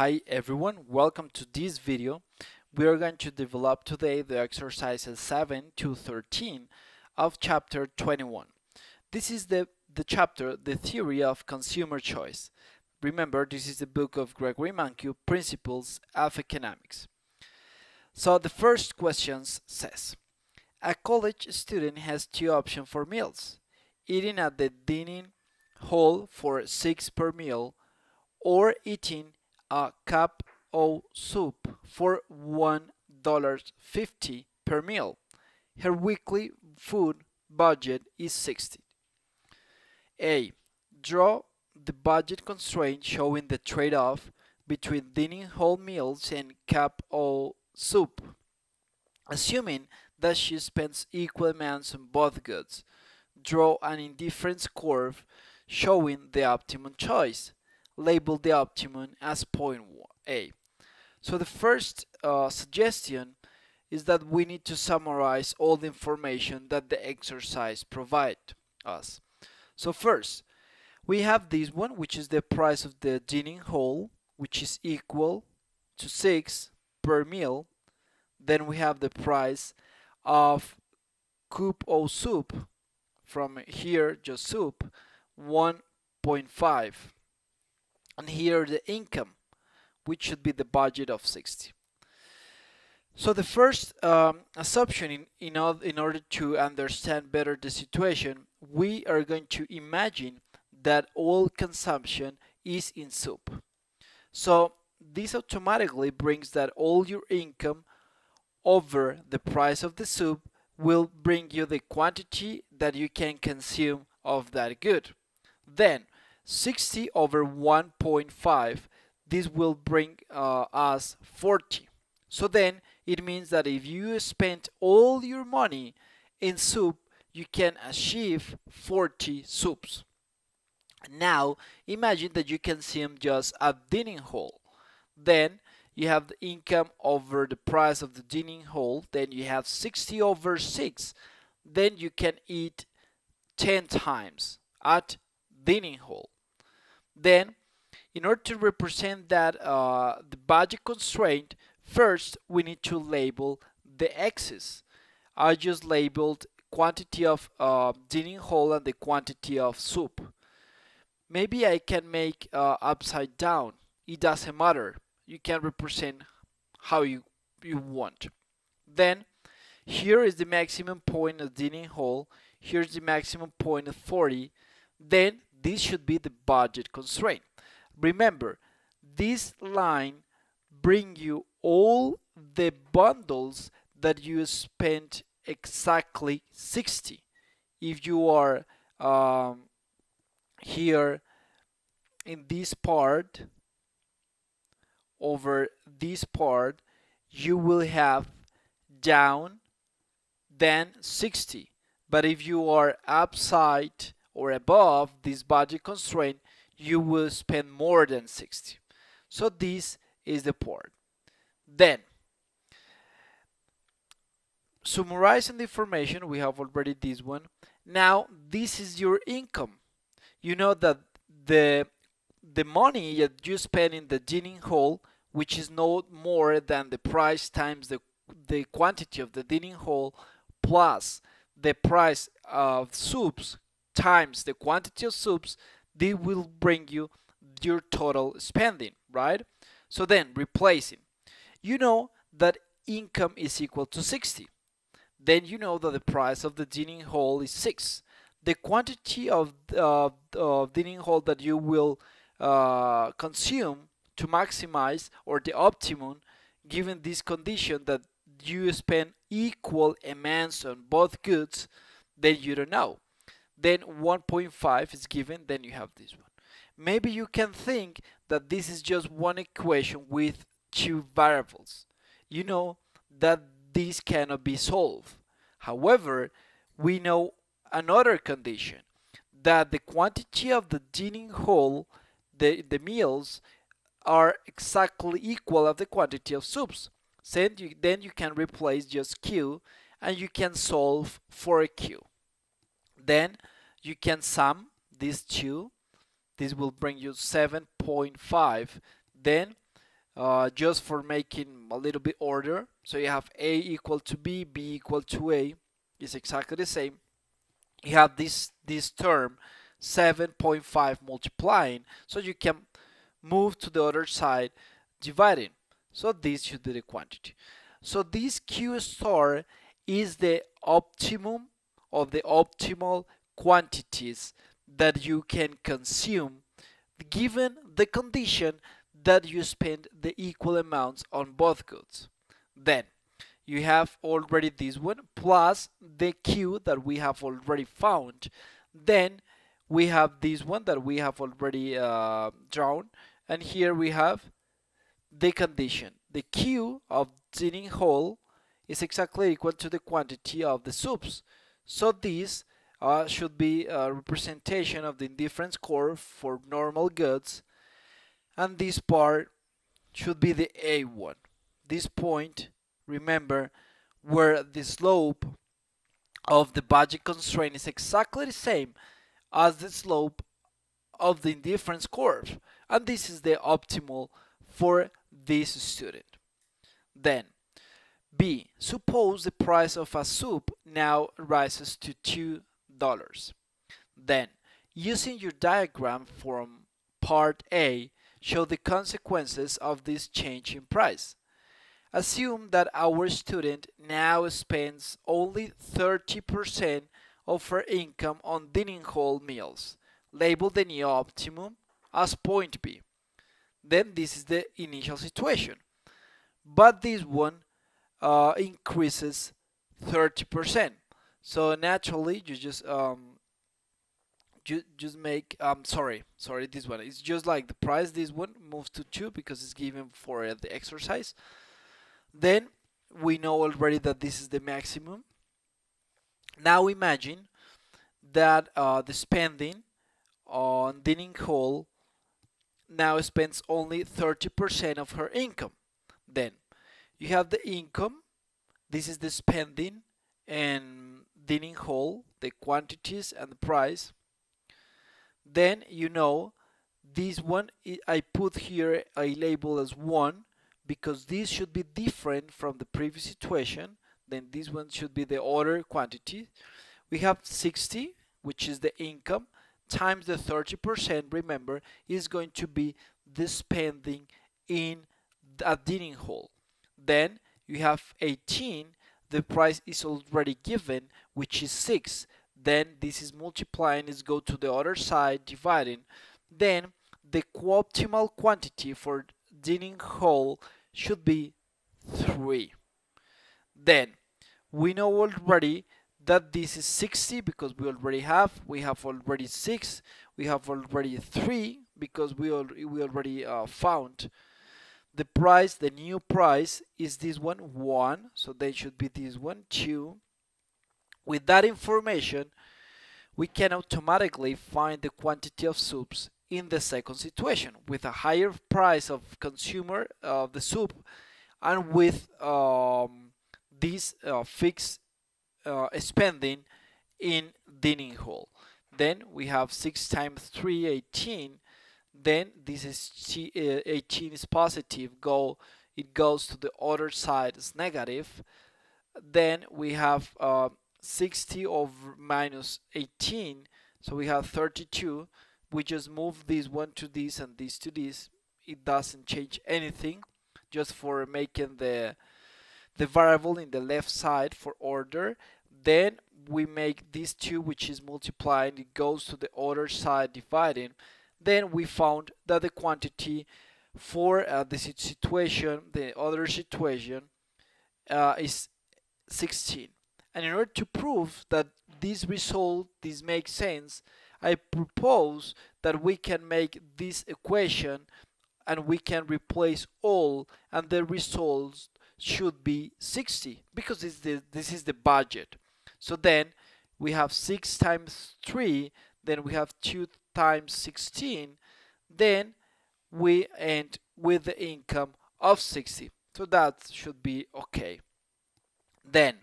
Hi everyone, welcome to this video. We are going to develop today the exercises 7 to 13 of chapter 21. This is the, the chapter, the theory of consumer choice. Remember, this is the book of Gregory Mankiw, Principles of Economics. So the first question says, a college student has two options for meals, eating at the dining hall for 6 per meal or eating a cup of soup for $1.50 per meal. Her weekly food budget is 60. A. Draw the budget constraint showing the trade-off between dining hall meals and cup of soup. Assuming that she spends equal amounts on both goods, draw an indifference curve showing the optimum choice label the optimum as point A. So the first uh, suggestion is that we need to summarize all the information that the exercise provide us. So first, we have this one, which is the price of the dining hall, which is equal to 6 per meal. Then we have the price of cup of soup, from here just soup, 1.5 and here the income which should be the budget of 60 so the first um, assumption in, in, in order to understand better the situation we are going to imagine that all consumption is in soup. So this automatically brings that all your income over the price of the soup will bring you the quantity that you can consume of that good. Then 60 over 1.5 this will bring uh, us 40 so then it means that if you spend all your money in soup you can achieve 40 soups. Now imagine that you consume just a dining hall. Then you have the income over the price of the dining hall then you have 60 over 6 then you can eat 10 times at dining hall then, in order to represent that uh, the budget constraint, first we need to label the x's. I just labeled quantity of uh, dining hall and the quantity of soup. Maybe I can make uh, upside down. It doesn't matter. You can represent how you, you want. Then here is the maximum point of dining hall. Here's the maximum point of 40. Then this should be the budget constraint. Remember, this line bring you all the bundles that you spent exactly 60. If you are um, here in this part over this part you will have down then 60 but if you are upside or above this budget constraint, you will spend more than 60. So this is the part. Then, summarizing the information, we have already this one. Now, this is your income. You know that the the money that you spend in the dining hall, which is no more than the price times the the quantity of the dining hall plus the price of soups times the quantity of soups, they will bring you your total spending, right? So then replacing. You know that income is equal to 60. Then you know that the price of the dining hall is 6. The quantity of, uh, of dining hall that you will uh, consume to maximize or the optimum given this condition that you spend equal amounts on both goods, then you don't know then 1.5 is given, then you have this one. Maybe you can think that this is just one equation with two variables. You know that this cannot be solved. However, we know another condition that the quantity of the dining hall, the, the meals, are exactly equal of the quantity of soups. So then you, then you can replace just Q and you can solve for a Q. Then you can sum these two. This will bring you 7.5. Then uh, just for making a little bit order. So you have A equal to B, B equal to A is exactly the same. You have this this term 7.5 multiplying, so you can move to the other side dividing. So this should be the quantity. So this Q star is the optimum of the optimal quantities that you can consume given the condition that you spend the equal amounts on both goods. Then you have already this one plus the Q that we have already found. Then we have this one that we have already uh, drawn and here we have the condition. The Q of dining hall is exactly equal to the quantity of the soups. So this uh, should be a representation of the indifference curve for normal goods and this part should be the A1. This point, remember, where the slope of the budget constraint is exactly the same as the slope of the indifference curve and this is the optimal for this student. Then B. Suppose the price of a soup now rises to $2. Then, using your diagram from part A, show the consequences of this change in price. Assume that our student now spends only 30% of her income on dining hall meals. Label the new optimum as point B. Then this is the initial situation. But this one uh, increases 30%. So naturally, you just um, ju just make um sorry sorry this one. It's just like the price this one moves to 2 because it's given for the exercise. Then we know already that this is the maximum. Now imagine that uh, the spending on dining hall now spends only 30% of her income. Then you have the income. This is the spending and dining hall the quantities and the price. Then you know this one I put here a label as 1 because this should be different from the previous situation then this one should be the order quantity. We have 60 which is the income times the 30% remember is going to be the spending in a dining hall then you have 18 the price is already given which is 6 then this is multiplying is go to the other side dividing. Then the optimal quantity for dining hall should be 3 then we know already that this is 60 because we already have we have already 6 we have already 3 because we, al we already uh, found the price the new price is this one 1 so they should be this one 2 with that information, we can automatically find the quantity of soups in the second situation with a higher price of consumer of the soup and with um, this uh, fixed uh, spending in dining hall. Then we have 6 times 3, 18. Then this is uh, 18 is positive, go it goes to the other side is negative. Then we have uh, 60 over minus 18 so we have 32 we just move this one to this and this to this. It doesn't change anything just for making the the variable in the left side for order. Then we make this 2 which is multiplying it goes to the other side dividing then we found that the quantity for uh, the situation the other situation uh, is 16 and in order to prove that this result, this makes sense, I propose that we can make this equation and we can replace all and the results should be 60 because this is the, this is the budget. So then we have 6 times 3, then we have 2 times 16, then we end with the income of 60. So that should be okay. Then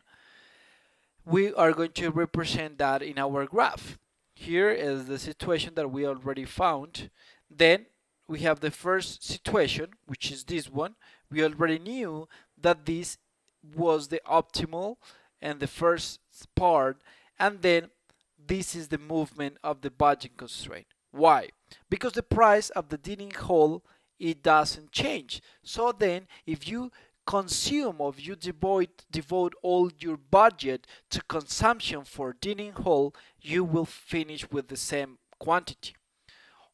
we are going to represent that in our graph. Here is the situation that we already found. Then we have the first situation, which is this one. We already knew that this was the optimal and the first part, and then this is the movement of the budget constraint. Why? Because the price of the dining hall it doesn't change. So then if you consume or you devote, devote all your budget to consumption for dining hall, you will finish with the same quantity.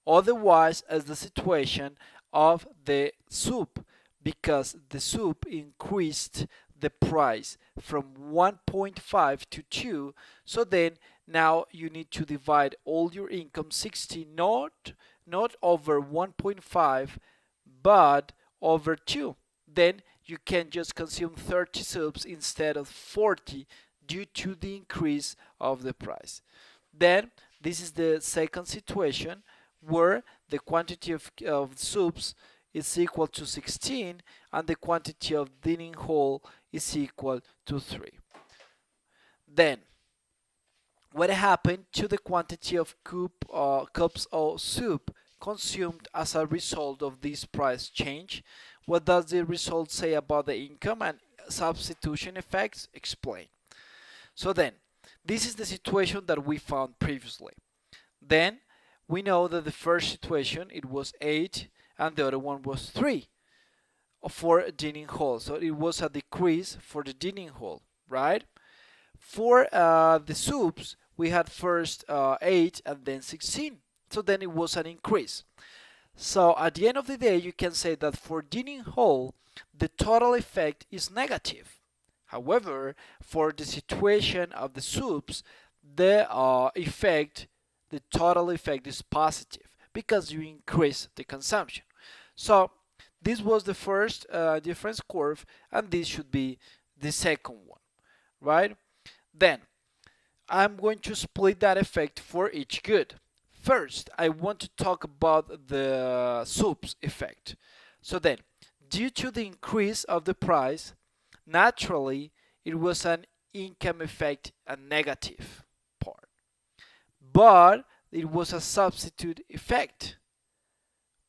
Otherwise, as the situation of the soup, because the soup increased the price from 1.5 to 2, so then now you need to divide all your income 60 not not over 1.5 but over 2 then you can just consume 30 soups instead of 40 due to the increase of the price. Then this is the second situation where the quantity of, of soups is equal to 16 and the quantity of dining hall is equal to 3. Then what happened to the quantity of cup, uh, cups of soup consumed as a result of this price change? What does the result say about the income and substitution effects? Explain. So then, this is the situation that we found previously. Then, we know that the first situation, it was 8 and the other one was 3 for dining hall. So it was a decrease for the dining hall, right? For uh, the soups, we had first uh, 8 and then 16. So then it was an increase. So at the end of the day, you can say that for dining hall, the total effect is negative. However, for the situation of the soups, the uh, effect, the total effect is positive because you increase the consumption. So this was the first uh, difference curve and this should be the second one, right? Then I'm going to split that effect for each good. First, I want to talk about the soups effect. So then, due to the increase of the price, naturally it was an income effect, a negative part. But it was a substitute effect,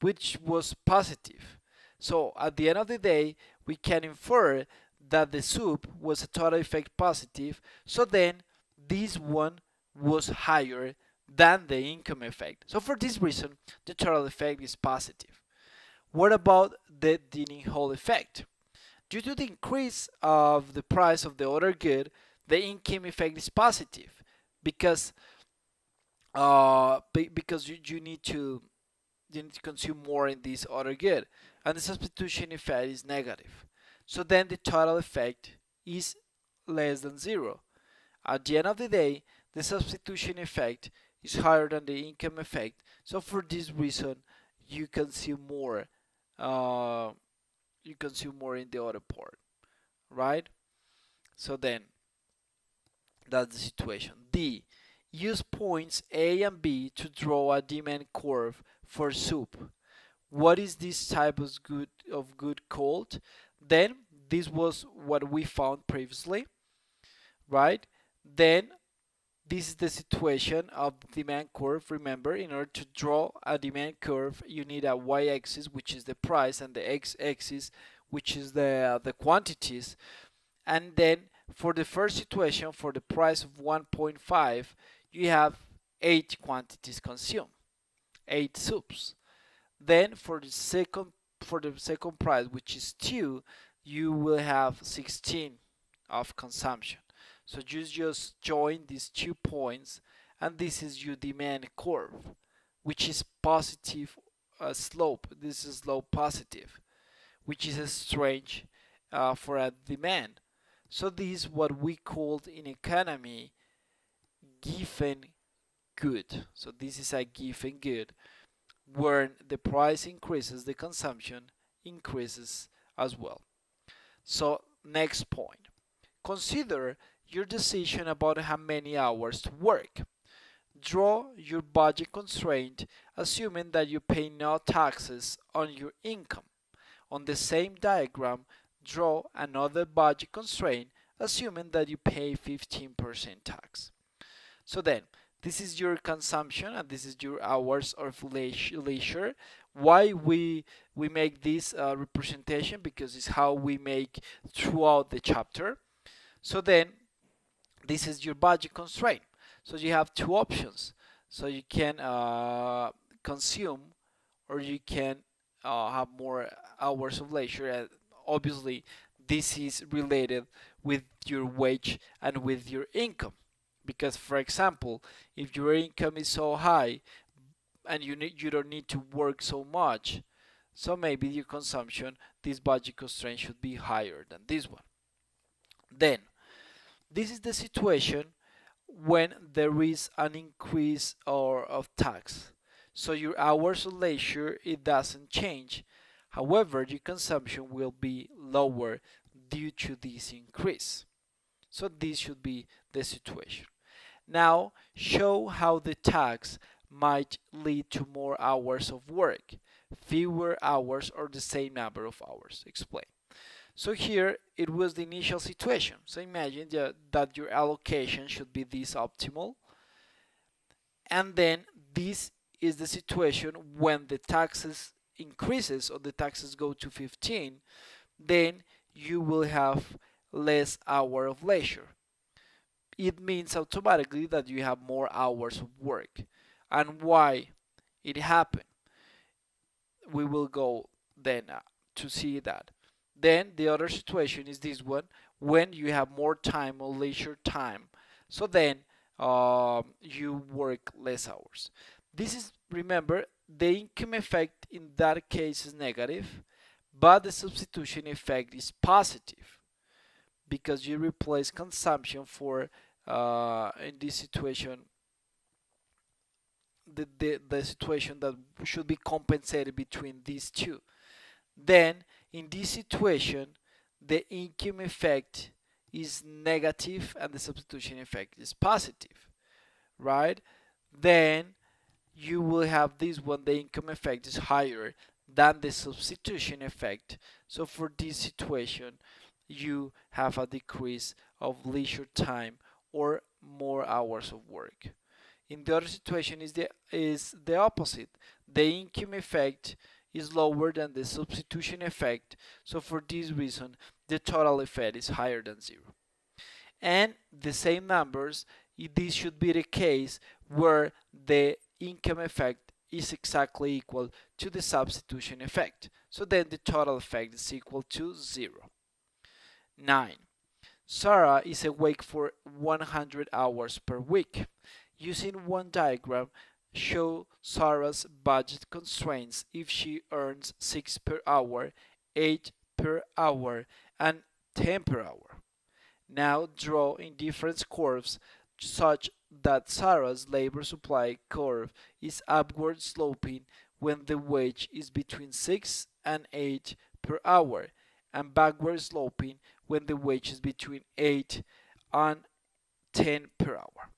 which was positive. So at the end of the day, we can infer that the soup was a total effect positive. So then this one was higher than the income effect. So for this reason, the total effect is positive. What about the dining hall effect? Due to the increase of the price of the other good, the income effect is positive because uh, because you, you need to you need to consume more in this other good, and the substitution effect is negative. So then the total effect is less than zero. At the end of the day, the substitution effect is higher than the income effect. So for this reason, you consume more. Uh, you consume more in the other part, right? So then, that's the situation. D. Use points A and B to draw a demand curve for soup. What is this type of good of good called? Then this was what we found previously, right? Then this is the situation of the demand curve. Remember, in order to draw a demand curve, you need a y-axis, which is the price, and the x-axis, which is the, the quantities. And then for the first situation, for the price of 1.5, you have 8 quantities consumed, 8 soups. Then for the second for the second price, which is 2, you will have 16 of consumption. So you just join these two points and this is your demand curve which is positive uh, slope. This is slope positive which is a strange uh, for a demand. So this is what we called in economy Giffen good. So this is a Giffen good when the price increases, the consumption increases as well. So next point. Consider your decision about how many hours to work. Draw your budget constraint assuming that you pay no taxes on your income. On the same diagram, draw another budget constraint assuming that you pay 15% tax. So then, this is your consumption and this is your hours of leisure why we we make this uh, representation because it's how we make throughout the chapter so then this is your budget constraint. So you have two options. So you can uh, consume or you can uh, have more hours of leisure. And obviously this is related with your wage and with your income. Because for example if your income is so high and you need you don't need to work so much so maybe your consumption this budget constraint should be higher than this one. Then this is the situation when there is an increase or of tax. So your hours of leisure it doesn't change. However your consumption will be lower due to this increase. So this should be the situation. Now show how the tax might lead to more hours of work, fewer hours or the same number of hours. Explain. So here it was the initial situation. So imagine that, that your allocation should be this optimal. And then this is the situation when the taxes increases or the taxes go to 15, then you will have less hour of leisure. It means automatically that you have more hours of work and why it happened. We will go then uh, to see that. Then the other situation is this one when you have more time or leisure time. So then um, you work less hours. This is remember the income effect in that case is negative, but the substitution effect is positive because you replace consumption for uh, in this situation the, the, the situation that should be compensated between these two. Then, in this situation, the income effect is negative and the substitution effect is positive, right? Then you will have this one, the income effect is higher than the substitution effect. So for this situation, you have a decrease of leisure time or more hours of work. In the other situation is the is the opposite. The income effect is lower than the substitution effect. So for this reason, the total effect is higher than zero. And the same numbers, this should be the case where the income effect is exactly equal to the substitution effect. So then the total effect is equal to zero. 9. Sarah is awake for 100 hours per week. Using one diagram, show Sarah's budget constraints if she earns 6 per hour, 8 per hour, and 10 per hour. Now draw indifference curves such that Sarah's labor supply curve is upward sloping when the wage is between 6 and 8 per hour and backward sloping when the wage is between 8 and 10 per hour.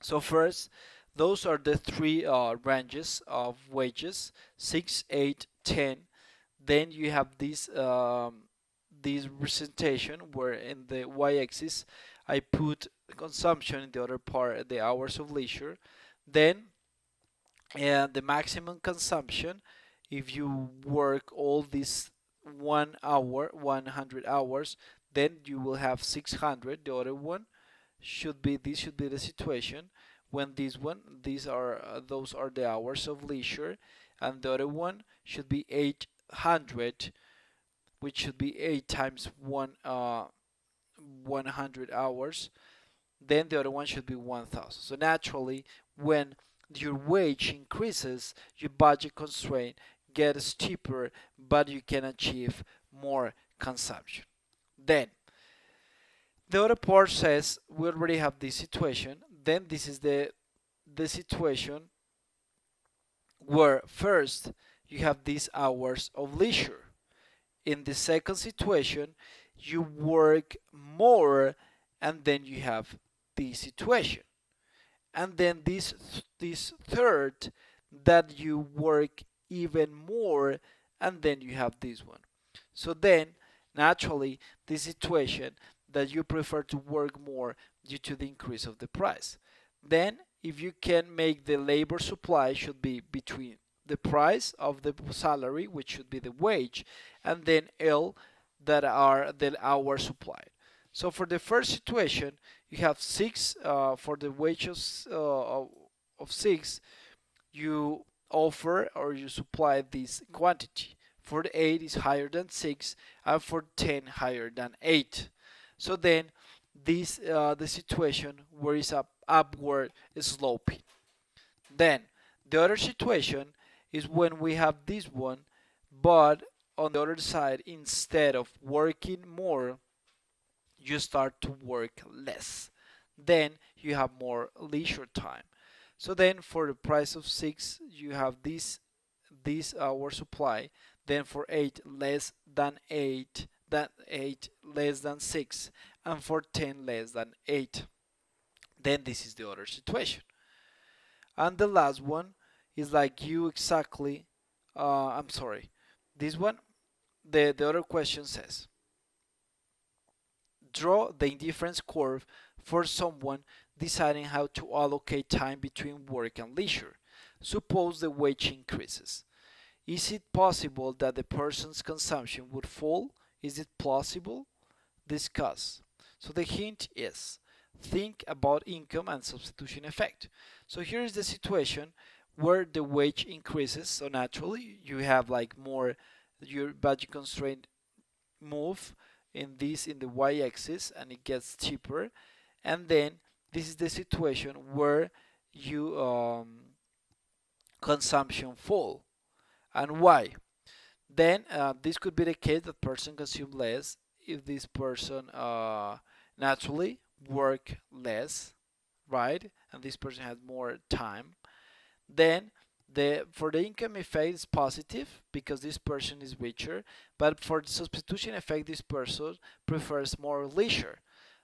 So first, those are the three uh, ranges of wages 6 8 10 then you have this um, this representation where in the y-axis I put consumption in the other part the hours of leisure. Then and the maximum consumption if you work all these one hour 100 hours then you will have 600 the other one should be this should be the situation when this one these are uh, those are the hours of leisure and the other one should be 800 which should be 8 times 1 uh, 100 hours then the other one should be 1000 so naturally when your wage increases your budget constraint gets cheaper but you can achieve more consumption then the other part says we already have this situation. Then this is the the situation where first you have these hours of leisure. In the second situation, you work more and then you have this situation. And then this this third that you work even more and then you have this one. So then naturally the situation that you prefer to work more due to the increase of the price. Then if you can make the labor supply should be between the price of the salary, which should be the wage, and then L that are the hour supply. So for the first situation, you have six uh, for the wages uh, of six. You offer or you supply this quantity. For the eight is higher than six, and for ten higher than eight. So then, this uh, the situation where it's up upward sloping. Then the other situation is when we have this one, but on the other side, instead of working more, you start to work less. Then you have more leisure time. So then for the price of 6, you have this this hour supply. Then for 8, less than 8, than 8, less than 6. And for 10, less than 8. Then this is the other situation. And the last one is like you exactly, uh, I'm sorry, this one, the, the other question says, draw the indifference curve for someone deciding how to allocate time between work and leisure. Suppose the wage increases. Is it possible that the person's consumption would fall? Is it plausible? Discuss. So the hint is think about income and substitution effect. So here is the situation where the wage increases. So naturally you have like more your budget constraint move in this in the y-axis and it gets cheaper and then this is the situation where you um, consumption fall and why then uh, this could be the case that person consume less if this person uh, naturally work less right? And this person has more time then the for the income effect is positive because this person is richer but for the substitution effect this person prefers more leisure.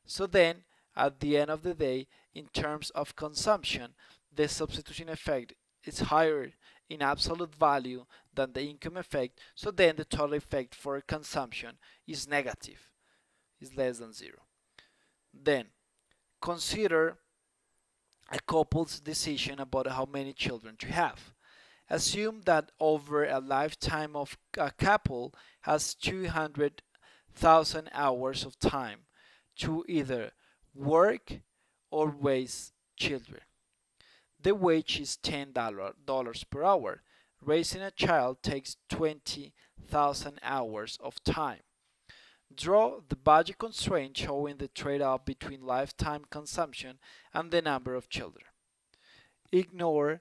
So then at the end of the day in terms of consumption the substitution effect is higher in absolute value than the income effect so then the total effect for consumption is negative is less than zero then consider a couple's decision about how many children to have Assume that over a lifetime of a couple has 200,000 hours of time to either work or raise children. The wage is $10 per hour. Raising a child takes 20,000 hours of time. Draw the budget constraint showing the trade-off between lifetime consumption and the number of children. Ignore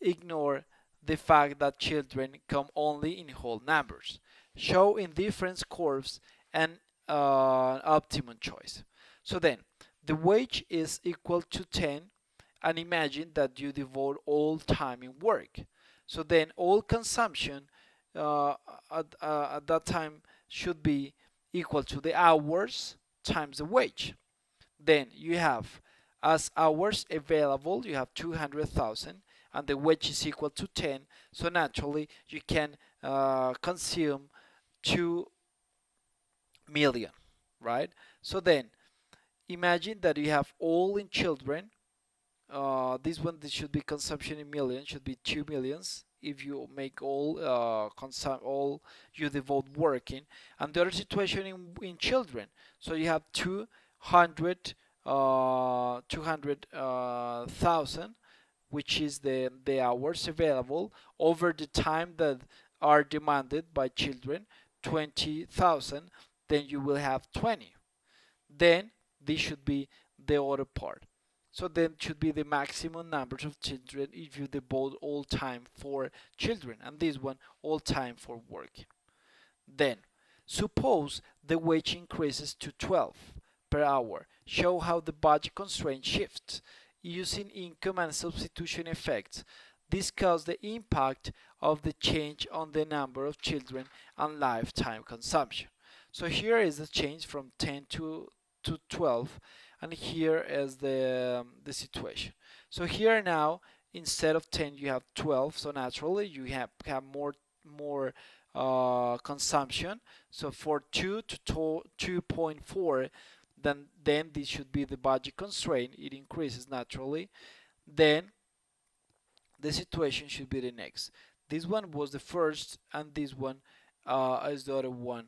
ignore the fact that children come only in whole numbers. Show indifference curves and uh, optimum choice. So then, the wage is equal to 10 and imagine that you devote all time in work. So then all consumption uh, at, uh, at that time should be equal to the hours times the wage. Then you have as hours available, you have 200,000 and the wage is equal to 10 so naturally you can uh, consume 2 million right so then imagine that you have all in children uh, this one this should be consumption in millions should be 2 millions if you make all uh, all you devote working. And the other situation in, in children. So you have 200 uh, 200,000 uh, which is the, the hours available over the time that are demanded by children 20,000 then you will have 20 then this should be the other part so then should be the maximum numbers of children if you devote all time for children and this one all time for working then suppose the wage increases to 12 per hour show how the budget constraint shifts using income and substitution effects. Discuss the impact of the change on the number of children and lifetime consumption. So here is the change from 10 to, to 12 and here is the, um, the situation. So here now instead of 10 you have 12 so naturally you have, have more more uh, consumption. So for 2 to 2.4 then then this should be the budget constraint. It increases naturally. Then the situation should be the next. This one was the first and this one uh, is the other one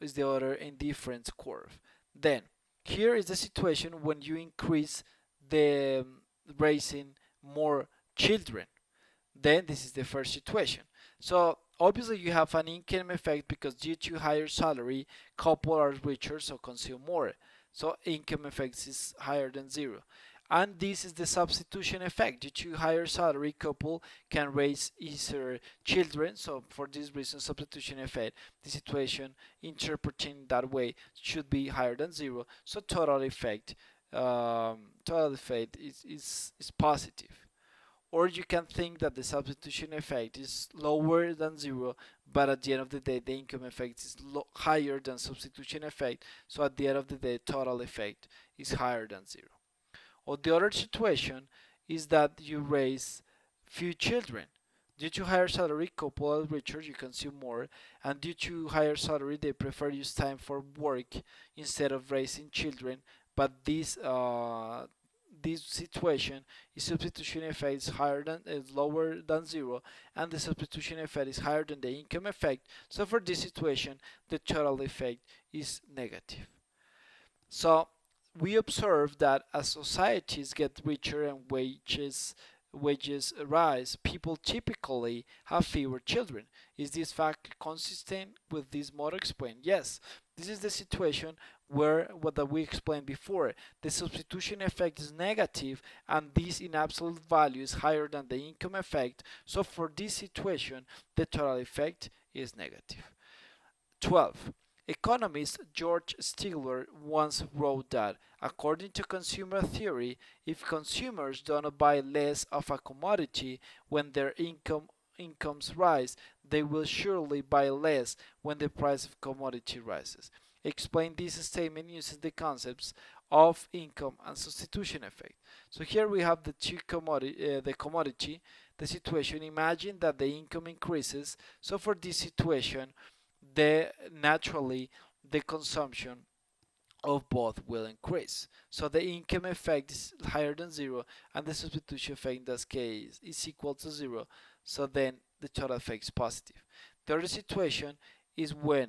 is the other indifference curve. Then here is the situation when you increase the um, raising more children. Then this is the first situation. So obviously you have an income effect because due to higher salary couple are richer so consume more. So income effect is higher than zero and this is the substitution effect. Due to higher salary couple can raise easier children so for this reason substitution effect. The situation interpreting that way should be higher than zero. So total effect um, total effect is, is, is positive. Or you can think that the substitution effect is lower than zero but at the end of the day the income effect is higher than substitution effect. So at the end of the day total effect is higher than zero or the other situation is that you raise few children. Due to higher salary couple are richer you consume more and due to higher salary they prefer use time for work instead of raising children. But this uh, this situation is substitution effect is higher than is lower than zero and the substitution effect is higher than the income effect. So for this situation the total effect is negative. So we observe that as societies get richer and wages wages rise, people typically have fewer children. Is this fact consistent with this model explained? Yes. This is the situation where what that we explained before the substitution effect is negative and this in absolute value is higher than the income effect so for this situation the total effect is negative. negative 12 economist george stigler once wrote that according to consumer theory if consumers don't buy less of a commodity when their income incomes rise they will surely buy less when the price of commodity rises explain this statement using the concepts of income and substitution effect. So here we have the two commodity, uh, the commodity, the situation. Imagine that the income increases. So for this situation, the naturally the consumption of both will increase. So the income effect is higher than zero, and the substitution effect in this case is equal to zero. So then the total effect is positive. The other situation is when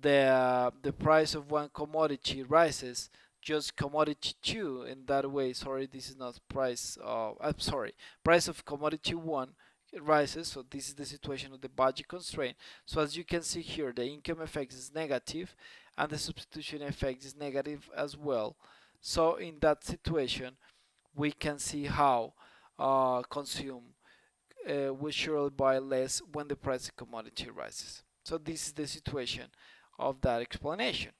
the uh, the price of one commodity rises just commodity 2 in that way sorry this is not price of I'm sorry price of commodity 1 rises so this is the situation of the budget constraint so as you can see here the income effect is negative and the substitution effect is negative as well so in that situation we can see how uh, consume uh, will surely buy less when the price of commodity rises so this is the situation of that explanation.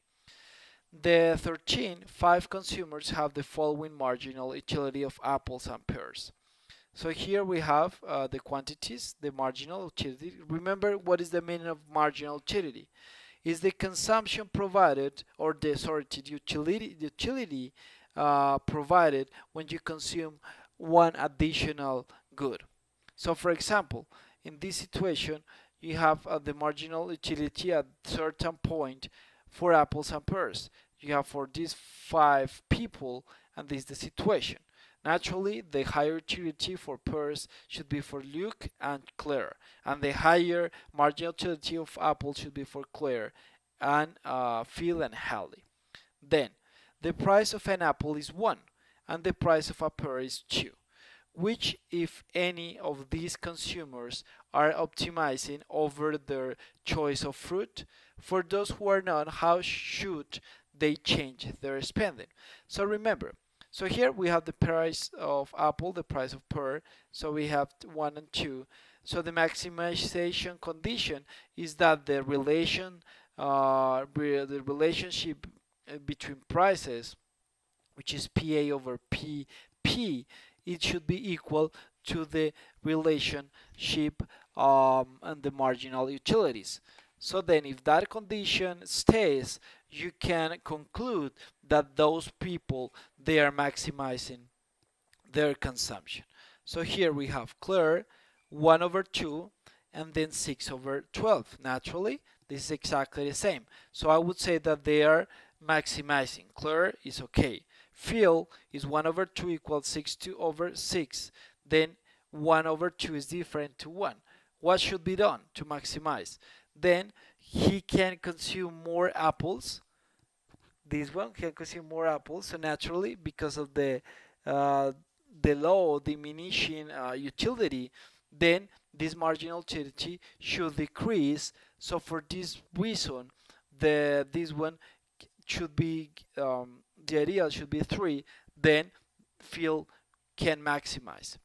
The 13, five consumers have the following marginal utility of apples and pears. So here we have uh, the quantities, the marginal utility. Remember what is the meaning of marginal utility? Is the consumption provided or the sorry the utility the utility uh, provided when you consume one additional good. So for example, in this situation, you have uh, the marginal utility at certain point for apples and pears. You have for these five people, and this is the situation. Naturally, the higher utility for pears should be for Luke and Claire, and the higher marginal utility of Apple should be for Claire and uh, Phil and Hallie. Then, the price of an apple is 1, and the price of a pear is 2. Which, if any, of these consumers are optimizing over their choice of fruit. For those who are not, how should they change their spending? So remember, so here we have the price of apple, the price of pear. So we have one and two. So the maximization condition is that the relation, uh, the relationship uh, between prices, which is PA over PP, it should be equal to the relationship um, and the marginal utilities. So then if that condition stays, you can conclude that those people, they are maximizing their consumption. So here we have Claire 1 over 2 and then 6 over 12. Naturally, this is exactly the same. So I would say that they are maximizing. Claire is okay. Phil is 1 over 2 equals 6 2 over 6. Then 1 over 2 is different to 1. what should be done to maximize? Then he can consume more apples. This one can consume more apples, so naturally, because of the uh, the low diminishing uh, utility, then this marginal utility should decrease. So for this reason, the this one should be um, the ideal should be three. Then Phil can maximize.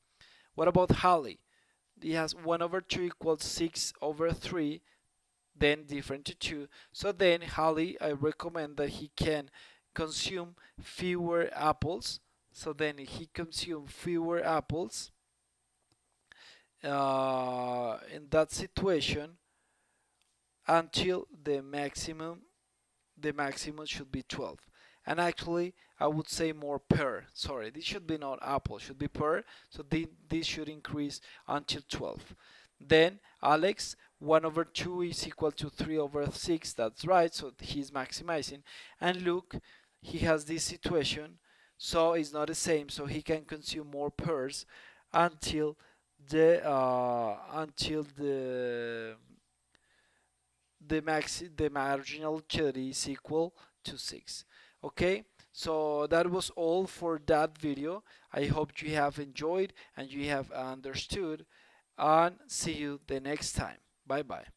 What about Halley? He has 1 over 2 equals 6 over 3 then different to 2 so then Halley I recommend that he can consume fewer apples. So then he consume fewer apples uh, in that situation until the maximum the maximum should be 12 and actually I would say more per. Sorry this should be not apple should be per. So this should increase until 12 then Alex 1 over 2 is equal to 3 over 6 that's right so he's maximizing. And look he has this situation so it's not the same so he can consume more pears until the uh, until the the max the marginal utility is equal to 6 okay? So that was all for that video. I hope you have enjoyed and you have understood and see you the next time bye bye